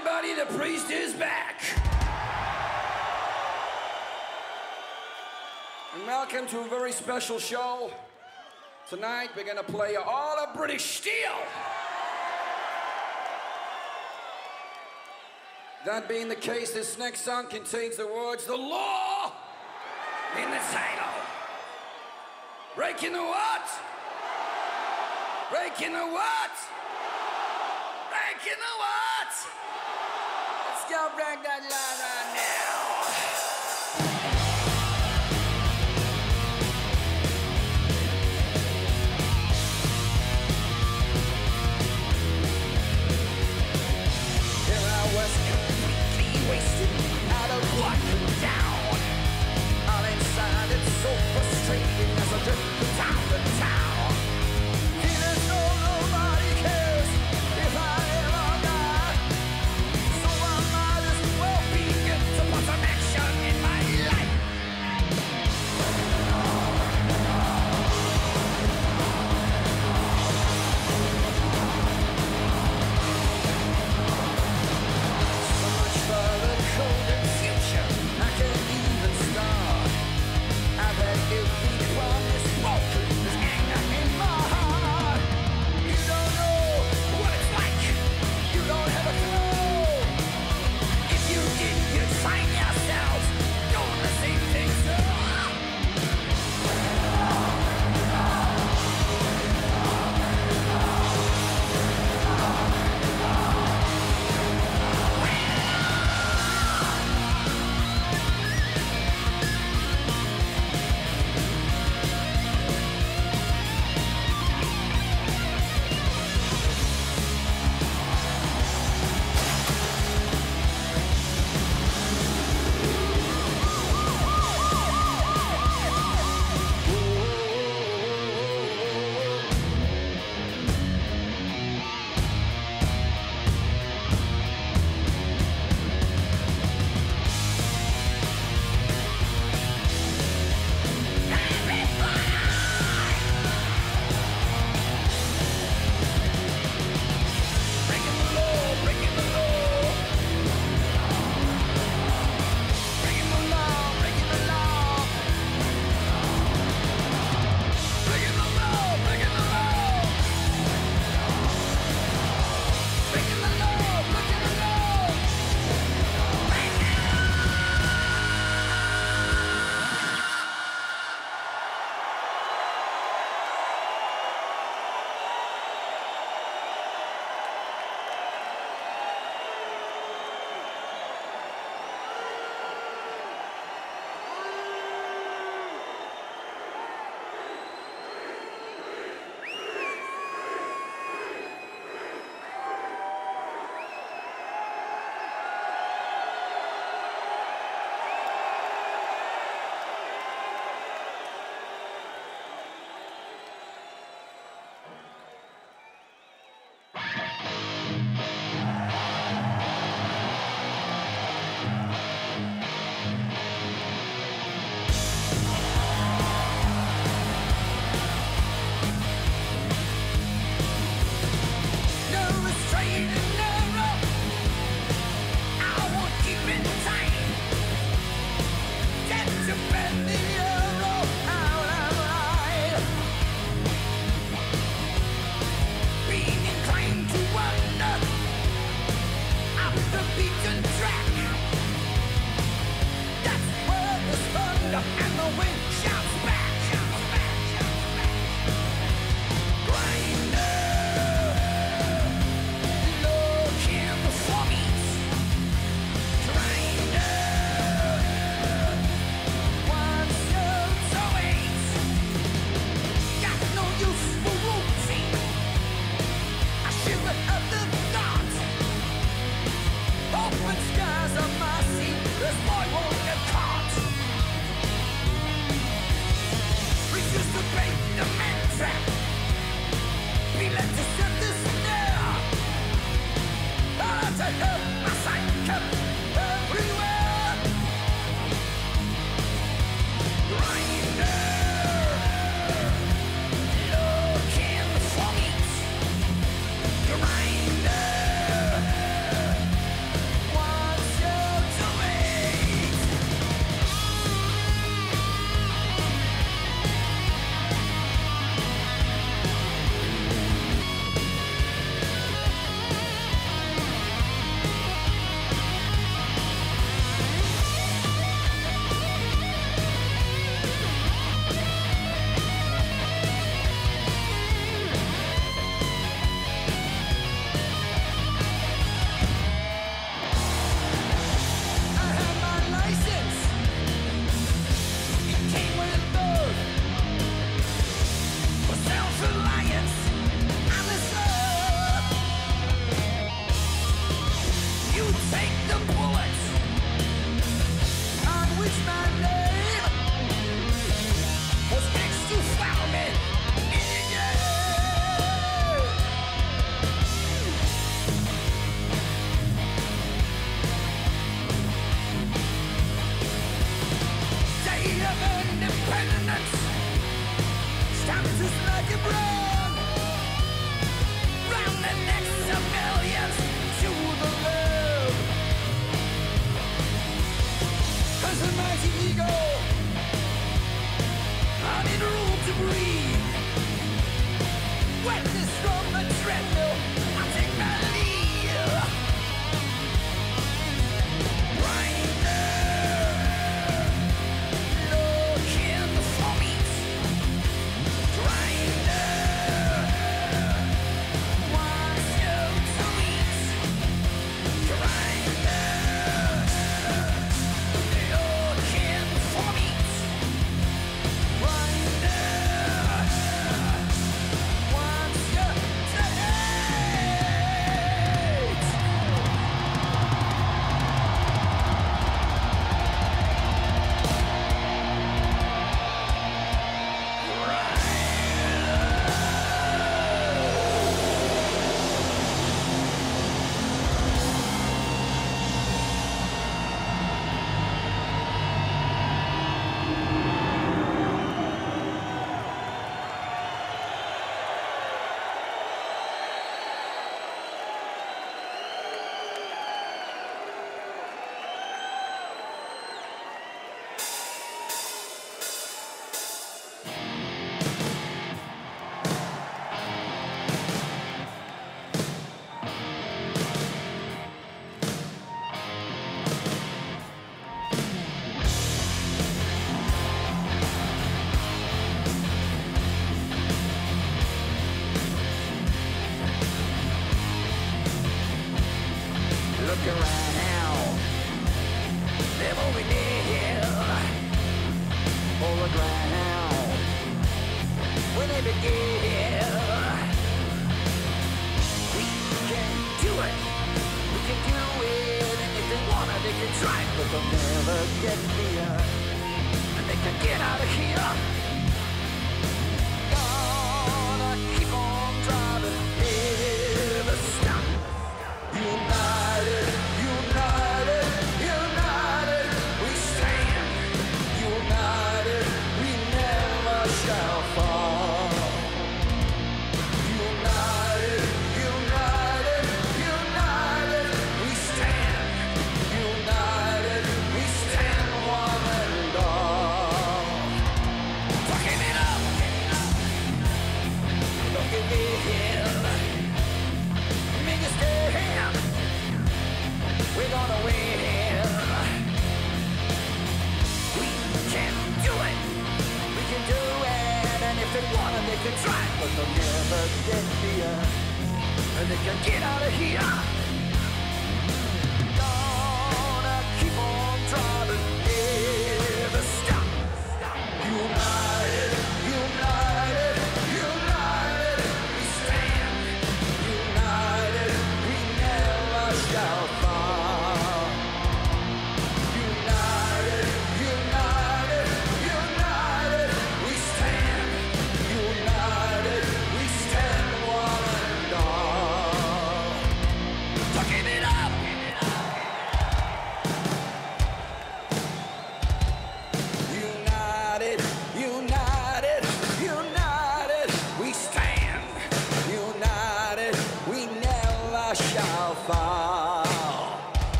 everybody, the priest is back. And welcome to a very special show. Tonight we're gonna play all of British Steel. That being the case, this next song contains the words, the law in the title. Breaking the what? Breaking the what? Breaking the what? Let's go break that down now.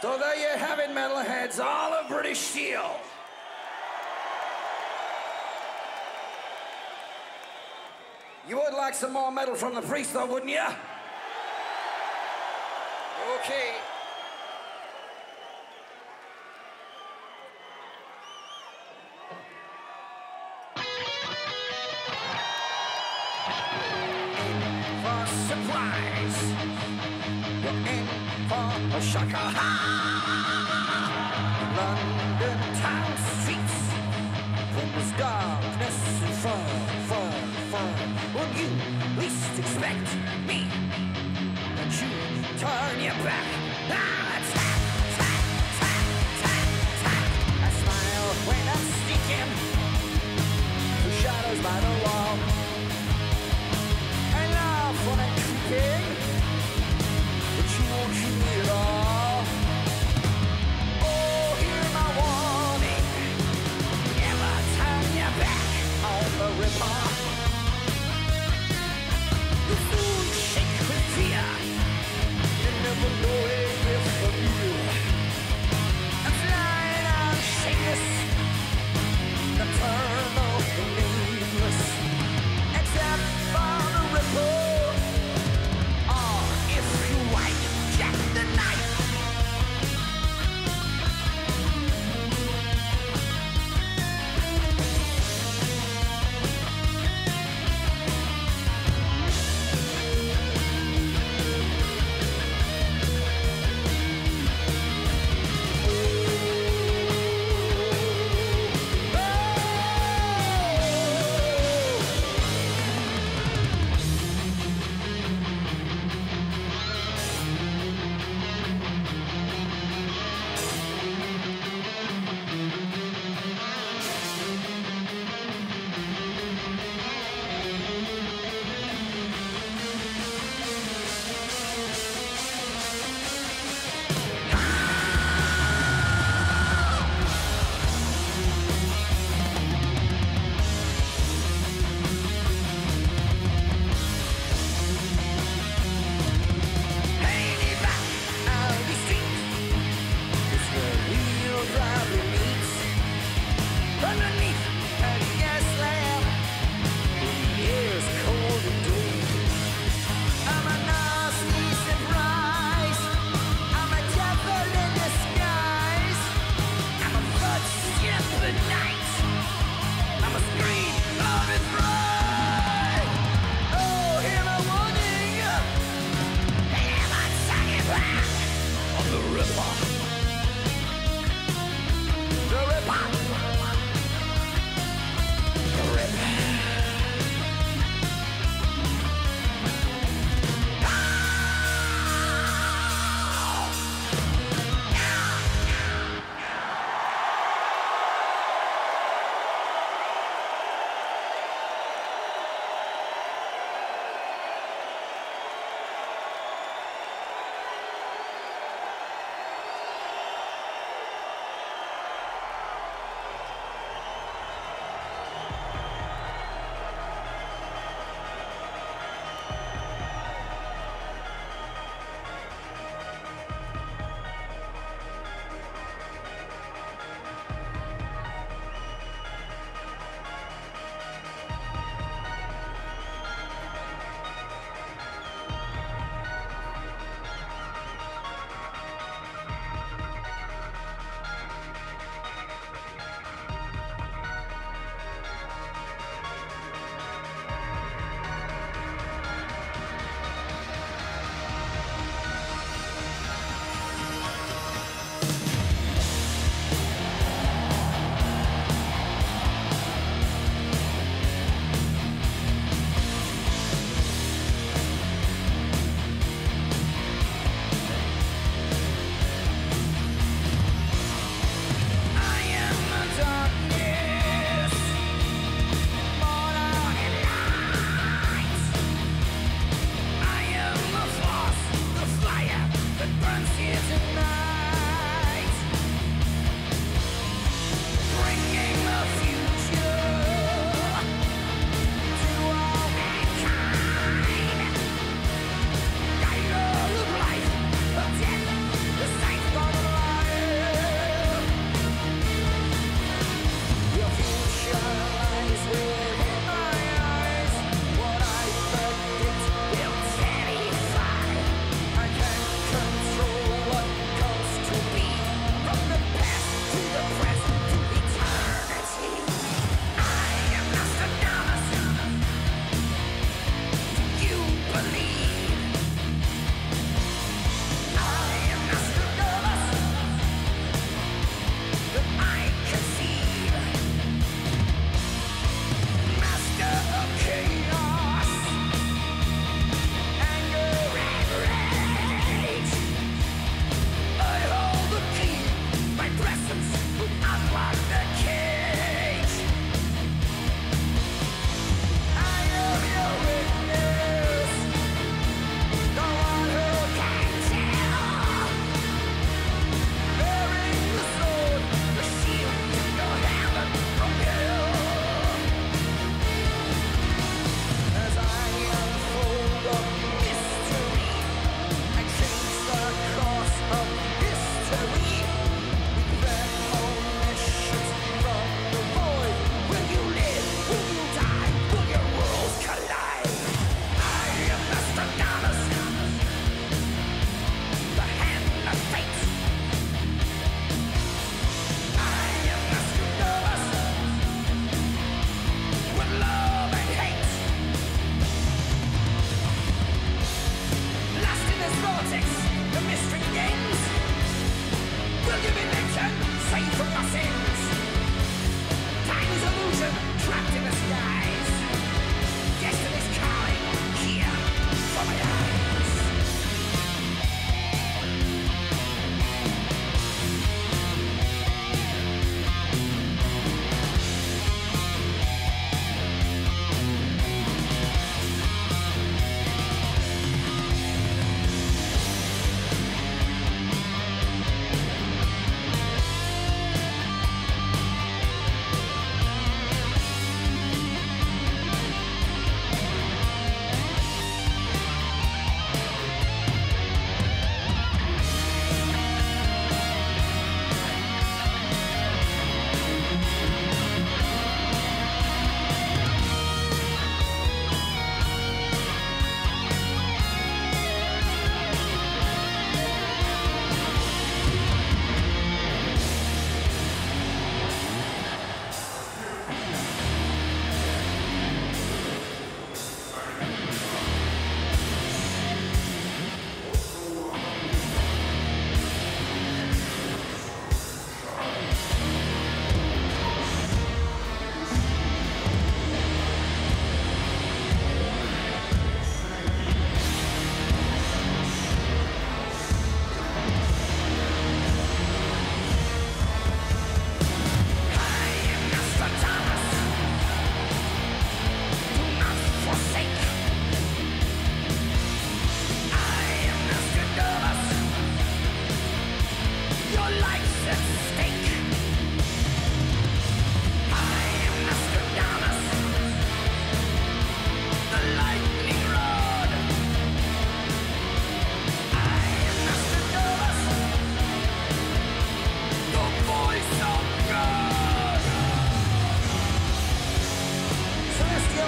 So there you have it, metalheads, all of British Steel. You would like some more metal from the priest, though, wouldn't you?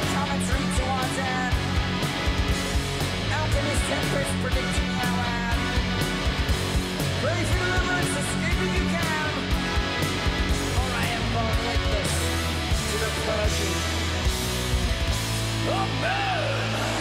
Optometry to our den. Alchemist tempest predicting our end. If you can. Or I am born like this to the. Amen!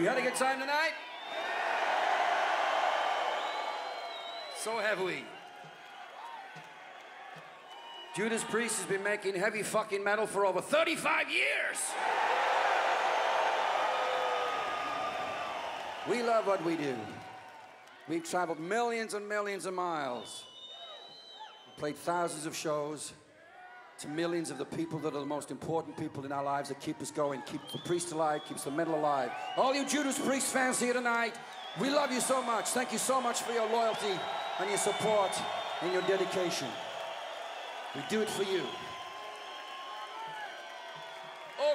You had a good time tonight? So have we. Judas Priest has been making heavy fucking metal for over 35 years. We love what we do. We've traveled millions and millions of miles. Played thousands of shows to millions of the people that are the most important people in our lives that keep us going, keep the priest alive, keeps the metal alive. All you Judas Priest fans here tonight, we love you so much. Thank you so much for your loyalty and your support and your dedication. We do it for you.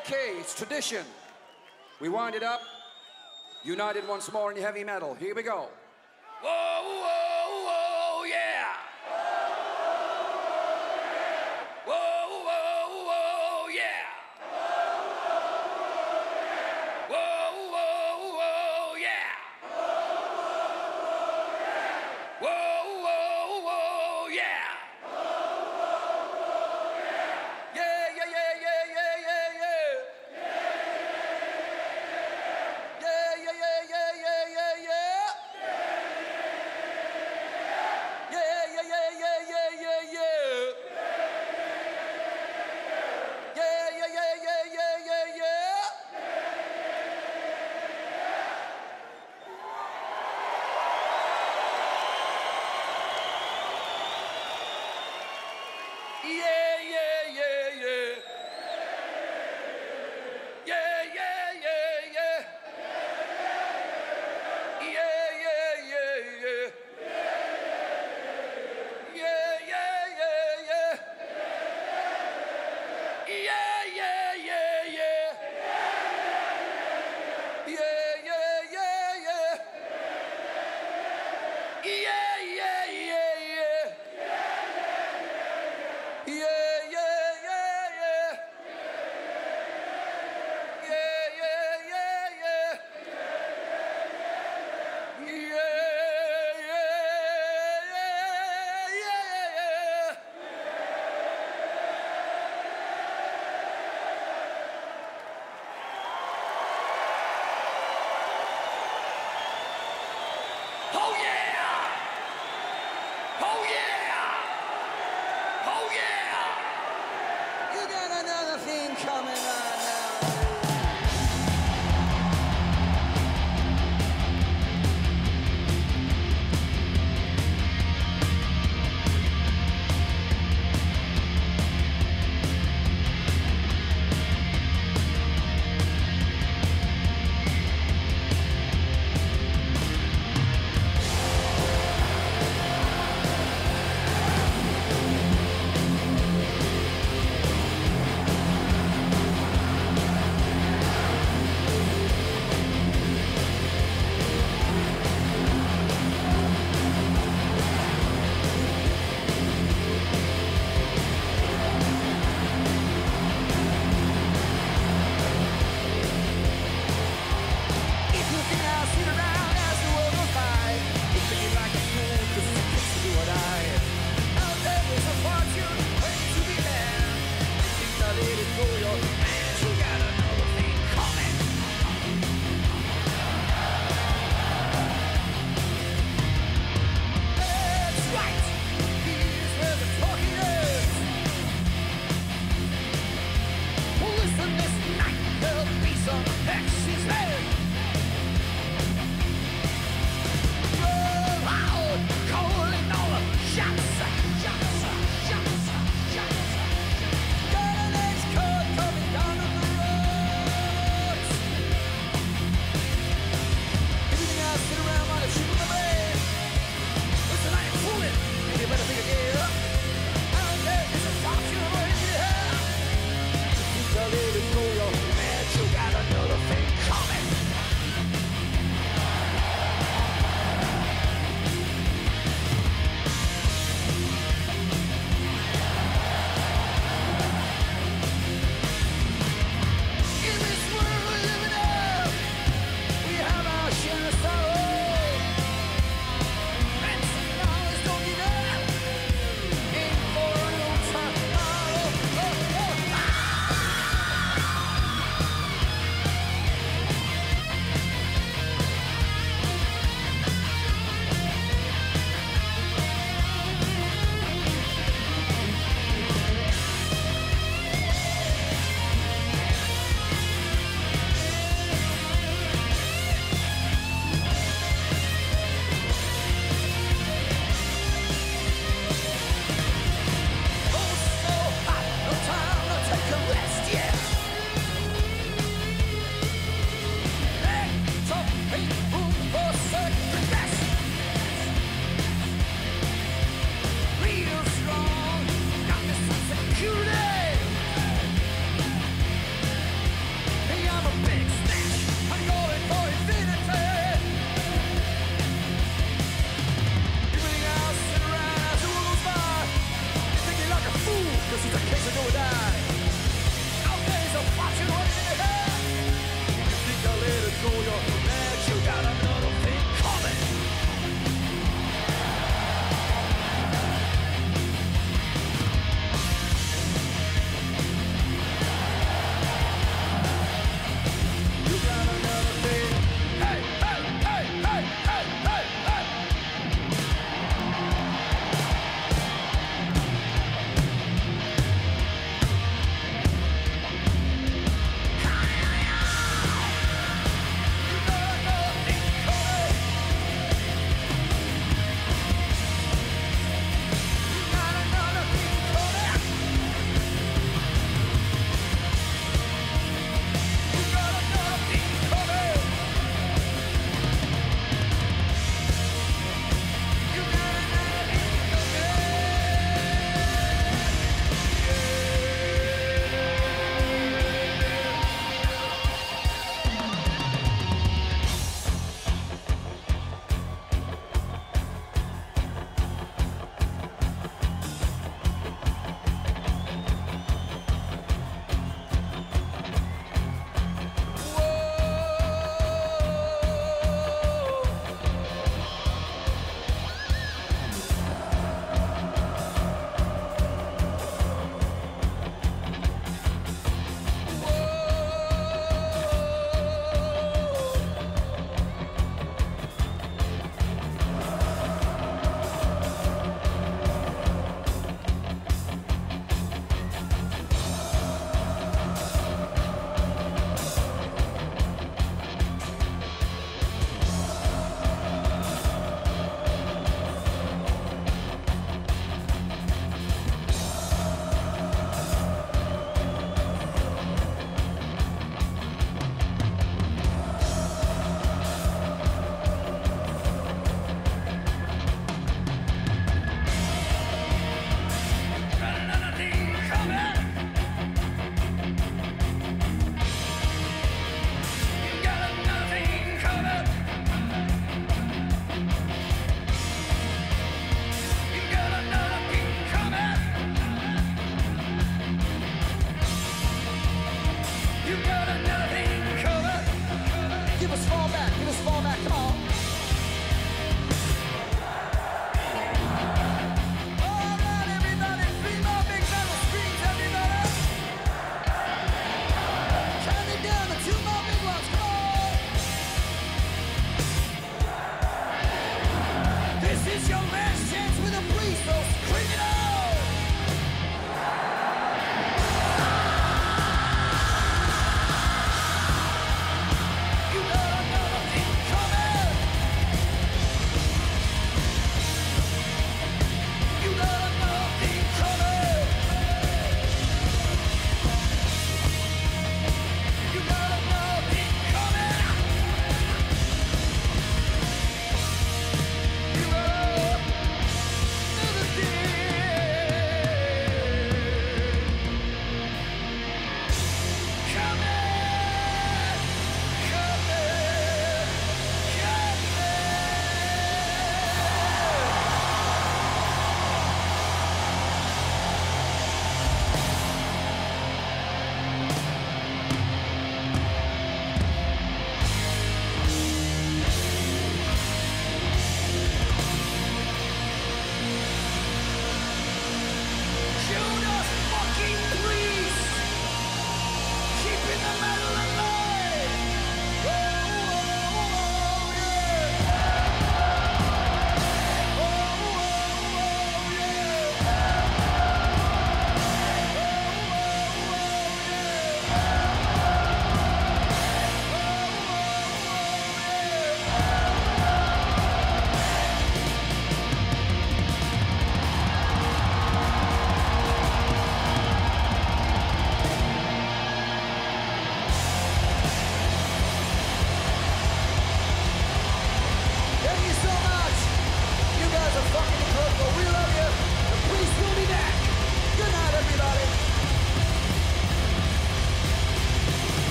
Okay, it's tradition. We wind it up. United once more in heavy metal. Here we go. Whoa, whoa,